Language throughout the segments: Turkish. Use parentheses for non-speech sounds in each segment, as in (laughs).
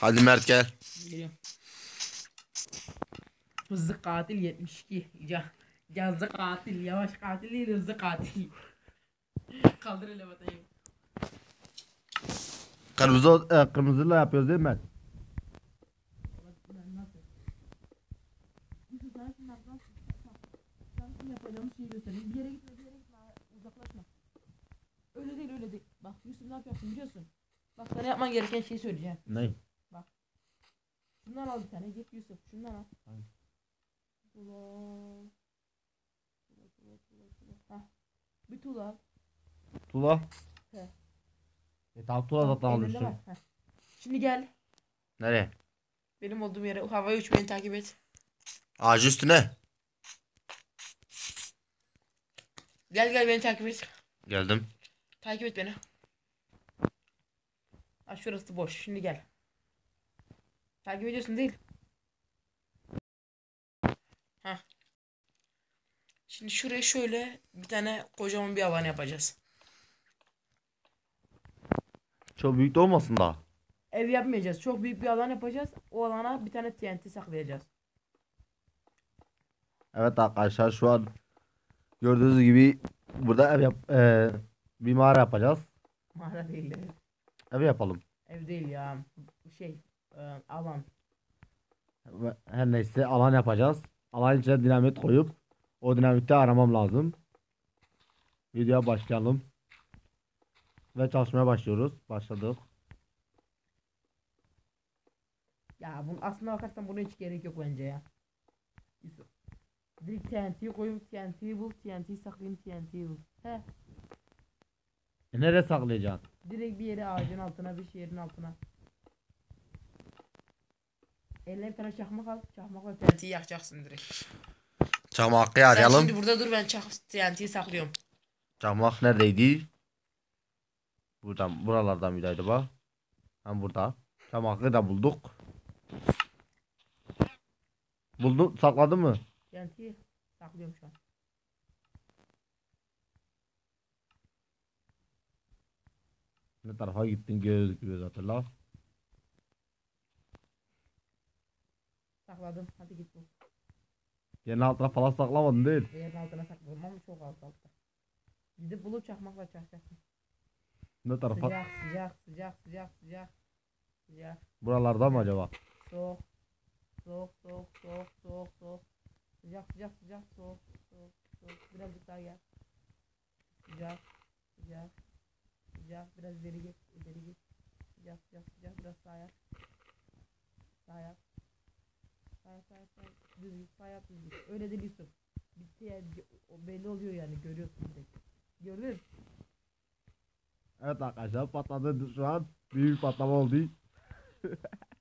Hadi Mert gel. Geliyorum. Hızlı katil 72. Ya, yazdı katil. Yavaş katil değil hızlı katil. Kaldır ele batayım. Kırmızı e, kırmızıyla yapıyoruz değil mi Mert? Yapacağım şeyi göstereyim. Bir yere gitme bir yere gitme. Uzaklaşma. Öyle değil öyle değil. Bak Yusuf ne yapacaksın biliyorsun. Bak sana yapman gereken şeyi söyleyeceğim. Ne? Şundan al bir tane git Yusuf. Şundan al. Hangi? Tula. Tula tula tula tula. Hah. Bir tula al. Tula. He. E tamam Tula zaten Elinde. Heh. Şimdi gel. Nereye? Benim olduğum yere havaya uç beni takip et. Ağacı üstüne. Gel gel beni takip et. Geldim. Takip et beni. Ha şurası boş. Şimdi gel. Takip ediyorsun değil. Ha. Şimdi şuraya şöyle bir tane kocaman bir alan yapacağız. Çok büyük de olmasın da. Ev yapmayacağız. Çok büyük bir alan yapacağız. O alana bir tane TNT saklayacağız. Evet arkadaşlar şu an gördüğünüz gibi burada ev yap e, bir mağara yapacağız. Mağara değil. Ev yapalım. Ev değil ya. Şey e, alan. Her neyse alan yapacağız. Alan içine dinamit koyup o dinamitte aramam lazım. Videoya başlayalım. Ve çalışmaya başlıyoruz. Başladık. Ya bunu aslında bakarsan buna hiç gerek yok bence ya. Direkt TNT'yi koyayım TNT'yi bul TNT'yi saklayayım TNT'yi bul. He. E nereye saklayacaksın? Direkt bir yere ağacın altına bir yerin altına. Eline bir tane çakmak al. Çakmakla TNT'yi yakacaksın direkt. Çamakı Sen arayalım. şimdi burada dur ben çak TNT'yi saklıyorum. Çakmak neredeydi? Buradan, buralardan biriydi bak. Hem burada. Çakmakı da bulduk. Buldun, sakladın mı? TNT'yi saklıyorum şu an. Ne tarafa gittin gözüküyor zaten la. Sakladım. Hadi git bul. Yerin altına falan saklamadın değil. Yerin altına sakladım ama çok alt altta. Gidip bulup çakmakla çakacaksın. Ne tarafa? Sıcak sıcak sıcak sıcak sıcak. Sıcak. Buralarda mı acaba? Soğuk. Soğuk soğuk soğuk soğuk soğuk. Sıcak sıcak sıcak soğuk soğuk soğuk. Birazcık daha gel. Sıcak sıcak sıcak. Biraz ileri git ileri git. Sıcak sıcak sıcak. Biraz sağa yap. Sağa yap. Sağa yap sağa yap sağa yap. Düz git sağa yap düz git. Öyle değil Yusuf. Bitti ya. O belli oluyor yani görüyorsun direkt. Gördün. Evet arkadaşlar patladı şu an. Büyük patlama oldu. (laughs)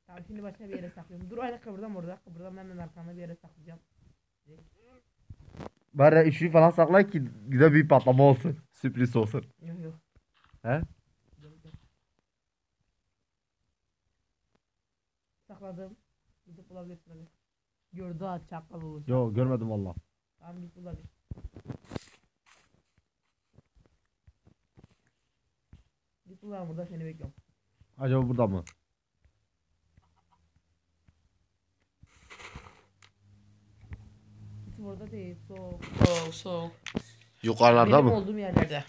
Tamam şimdi başka bir yere saklıyorum. Dur aynı kıvırdan orada. Kıvırdan hemen arkanda bir yere saklayacağım. Bari işi falan sakla ki güzel bir patlama olsun. Sürpriz olsun. Yok yok. He? Sakladım. Gidip bulabilirsin. Gördü ha çakal olur. Yo görmedim valla. Tamam git bulabilir. Git bul lan burada seni bekliyorum. Acaba burada mı? Git orada değil. Soğuk. Soğuk soğuk. Yukarılarda Benim mı? olduğum yerlerde.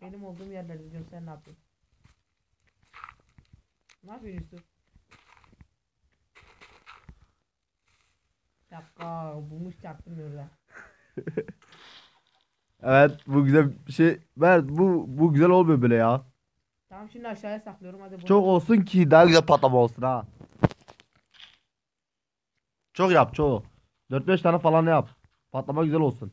Benim olduğum yerlerde diyorum sen ne yapıyorsun? Ne yapıyorsun Yusuf? Şaka bulmuş çaktırmıyor da. (laughs) Evet bu güzel bir şey. Mert bu bu güzel olmuyor böyle ya. Tamam şimdi aşağıya saklıyorum hadi bunu. Çok olsun ki daha güzel patlama olsun ha. Çok yap çok. 4-5 tane falan yap. Patlama güzel olsun.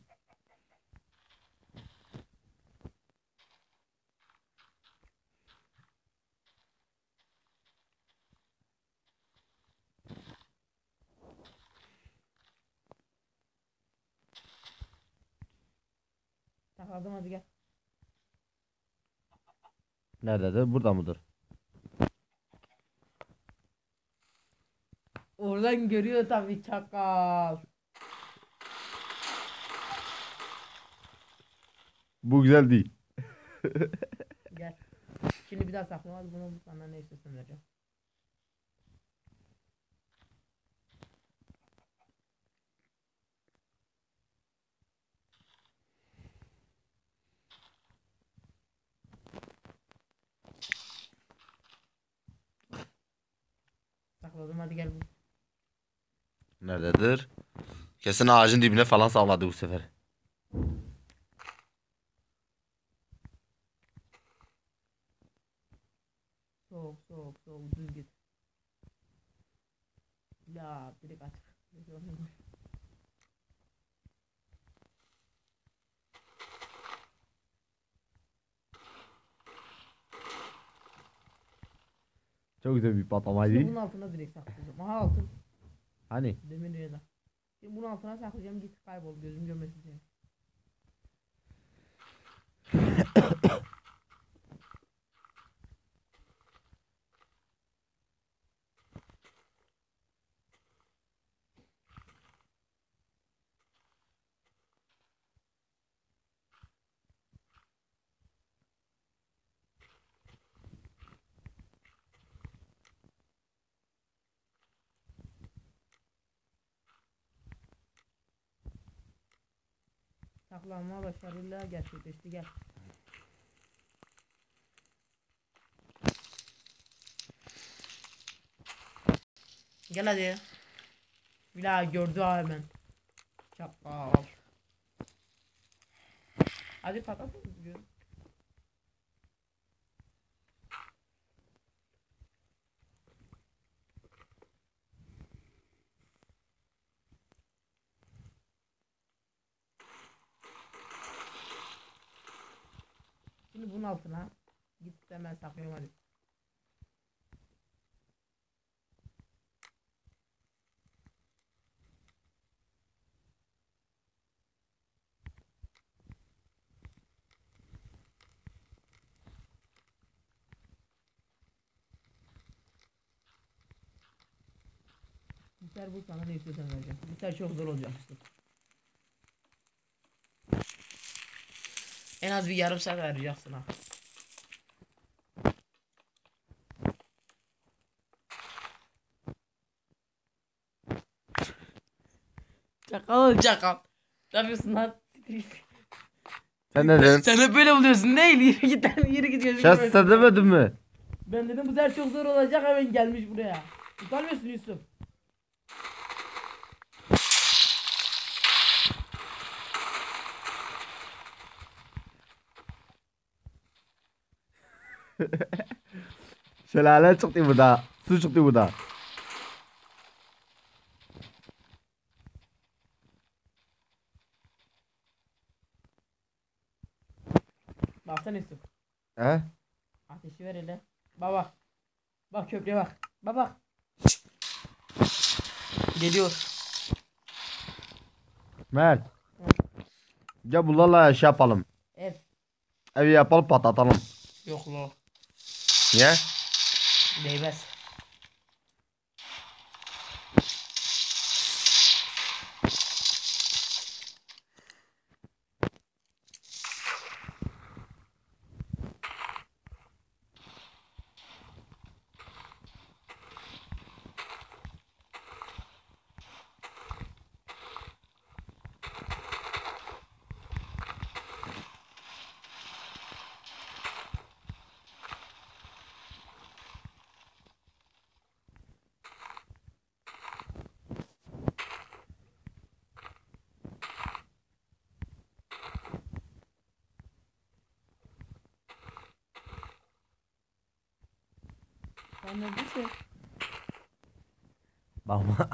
Sakladım hadi gel. Nerededir? Burada mıdır? Oradan görüyor tabii çakal. Bu güzel değil. Şimdi bir daha saklamaz bunu sana ne istiyorsan vereceğim. Sakladım hadi gel. Nerededir? Kesin ağacın dibine falan salladı bu sefer. Soğuk soğuk soğuk düz git. Ya direkt aç. Çok güzel bir Şimdi patlamaydı. bunun altına direkt saklayacağım. Aha altın. Hani? Demir ya da. Şimdi bunun altına saklayacağım git kaybol gözüm görmesin seni. (coughs) Saklanma başarıyla gerçekleşti gel. Gel hadi. Bila gördü ha hemen. Çakal. Hadi patlat. Şimdi bunun altına git hemen saklıyorum hadi. Biter bu sana ne istiyorsan vereceğim. Biter çok zor olacak işte. En az bir yarım saat arayacaksın ha. Çakal çakal. Ne yapıyorsun lan? Sen ne dedin? Sen hep böyle buluyorsun. Ne? Yürü git lan yürü git. gözüm Şahs görmesin. sen demedin mi? Ben dedim bu sefer çok zor olacak hemen gelmiş buraya. Utanmıyorsun Yusuf. (laughs) Şelale çıktı burada. Su çıktı burada. Baksana Yusuf. He? Ateşi ver hele. Bak bak. Köprüye bak. Bak bak. Geliyor. Mert. Gel bunlarla şey yapalım. Ev. Evi yapalım patlatalım. Yok lo. Niye? Değmez. Sen neredesin? Bakma.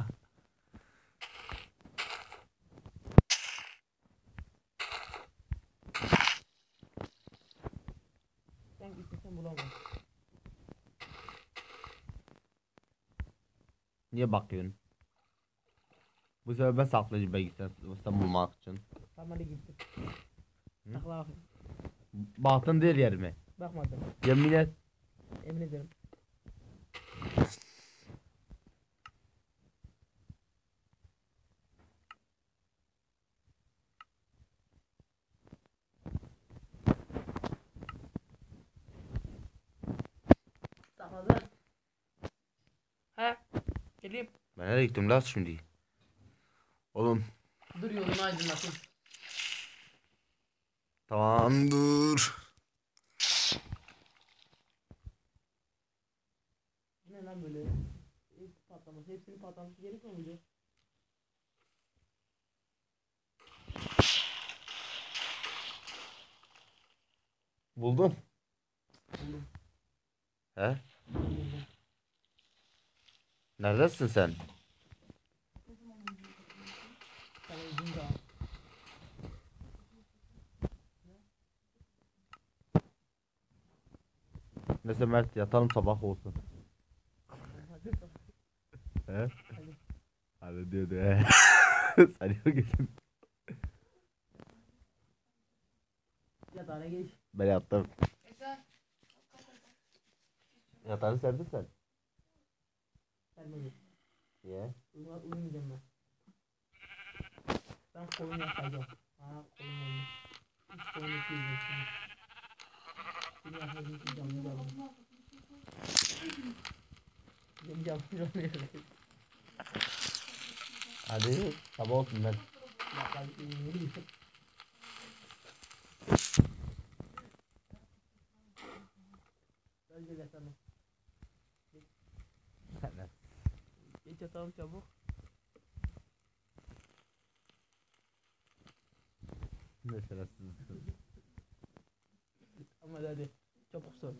Sen istesen bulamam. Niye bakıyorsun? Bu sefer ben saklayacağım belki sen, sen bulmak için. Tamam hadi gittim. Sakla bakayım. Baktın değil yerime. Bakmadım. Yemin et. Emin ederim. gireyim. Ben nereye gittim lan şimdi? Oğlum Dur yolunu aydınlatayım. tamam dur. Ne lan böyle? Hepsi patlaması. Hepsinin patlaması gerekiyor muydu? Buldun. Buldum. He? Buldum. Neredesin sen? Sana izin daha. Neyse Mert yatalım sabah olsun. He? Hadi. Hadi diyordu he. (laughs) Yok gittin. Yatağına geç. Ben yattım. Yatağını serdin sen. Geç. Niye? Uyuma, uyumayacağım ben. Ben kolum yapacağım. Ha kolum olmuş. Hiç kolum yapmayacağım şimdi. Seni yapmadığım için canlı canlı. Benim canlı canlı. Hadi sabah olsun ben. Geç yatalım çabuk. Ne şerefsizsin. Ama hadi çabuk sor.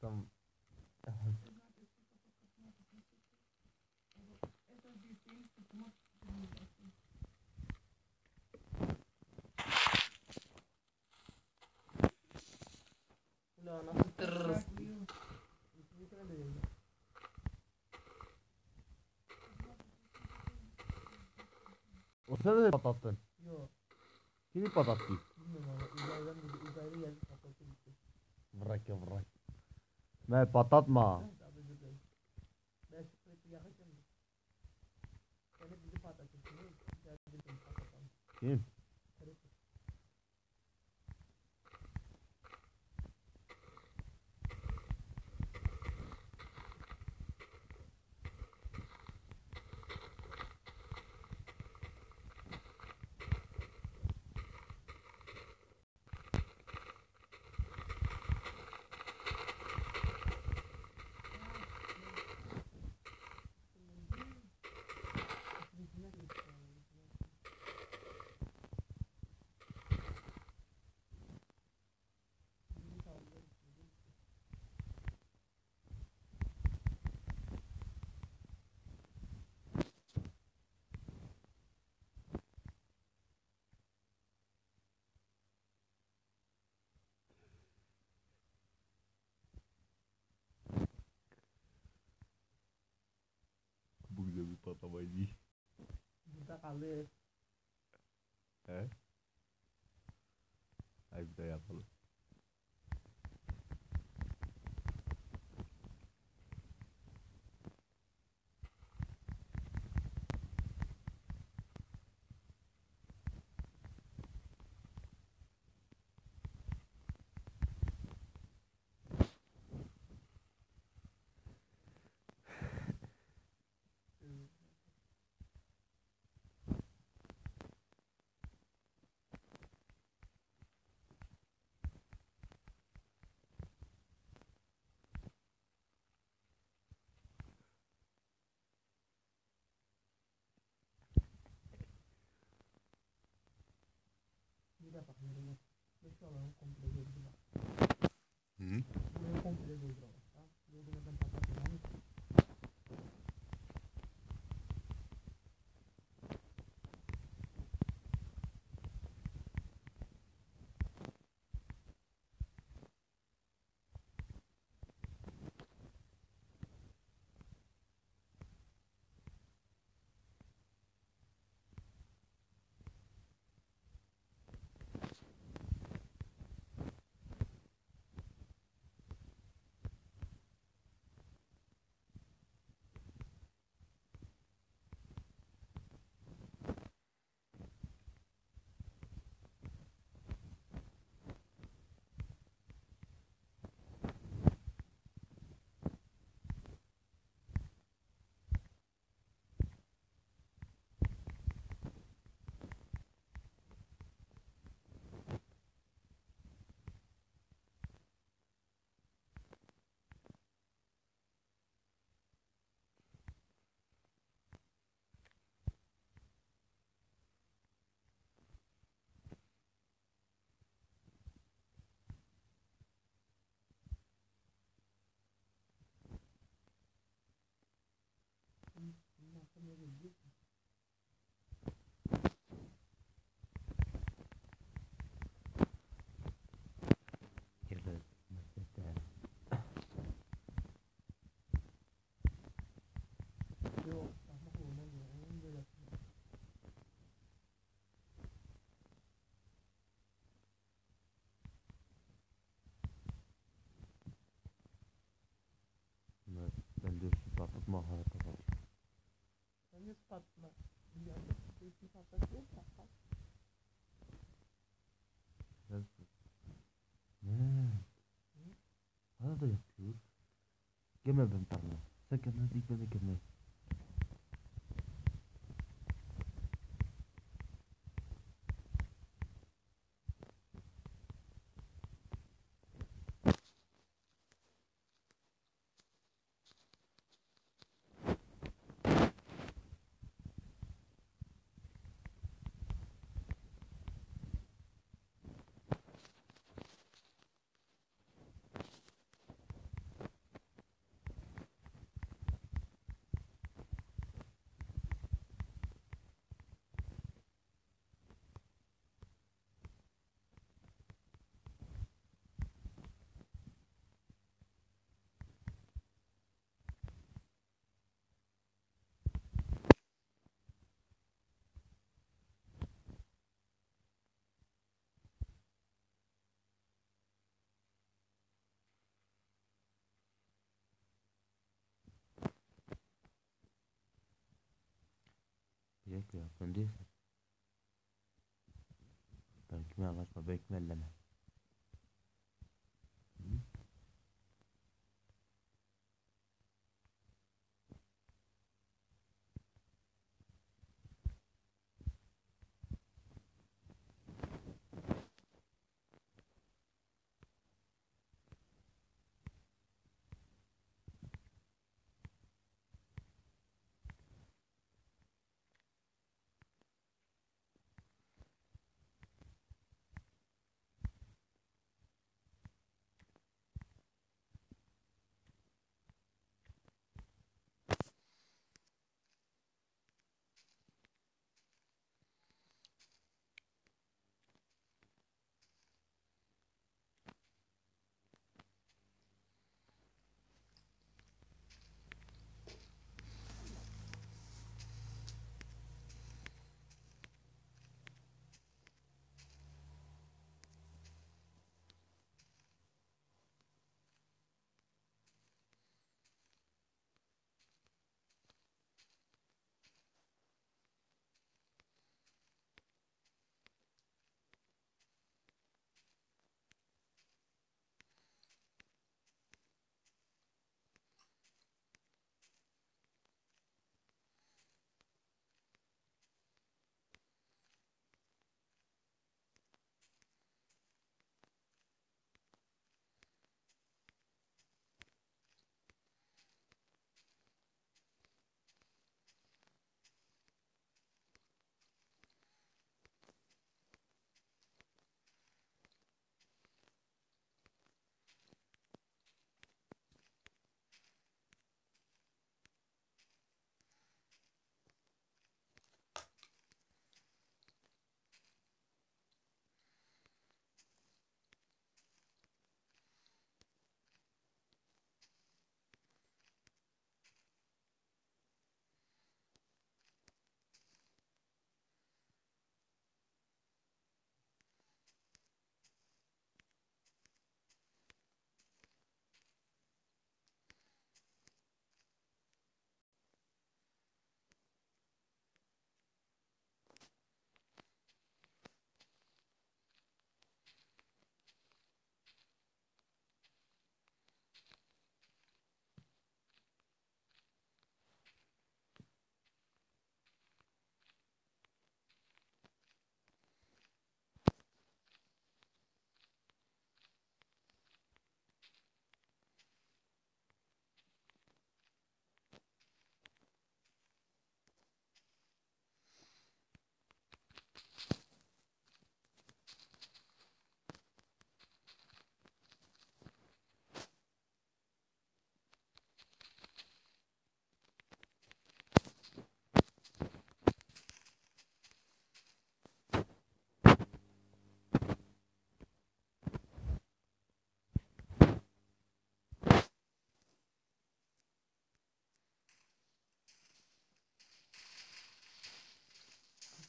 Tamam. Ulan nasıl tırırız? O sen de patlattın. Yok Kimi patlattı? bilmiyorum ama uzaydan bir uzaylı geldi patlattı gitti. Bırak ya bırak. Mert patlatma. Ben de özür dilerim. Ben sürekli yakacağım. Sen hep bizi patlatıyorsun değil mi? Gel bir seni patlatalım. Kim? Bu güzel bir patlamaydı. Burada kaldı. He? Hadi bir daha yapalım. Bir de bak nereye. Beş alalım komple Atamıyorum biliyor musun? Girdi. Meslekte. Yok. Ahmak olmaz ya. Onun böyle yapıyor. Evet, Ben de şu satıp maharata var. Ben de spatula. Dünyada değişim tahtası yok tahta. Ne? Hala da yapıyor. Geme ben parla. Sen kendini dik beni Yok ya sen değilsin. Ben kime anlaşma, elleme.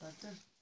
Zaten. Şu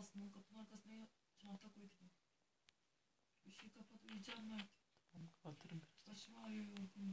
aslında kapının arkasına çanta koy dedim. Işığı kapat uyuyacağım Mert. Tamam kapatırım. Başım ağrıyor yorgunum.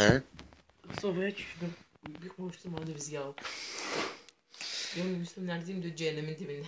He? Sobaya düştüm. Bir konuşturmadı bizi ya. Benim Müslüm neredeyim diyor cehennemin dibinde.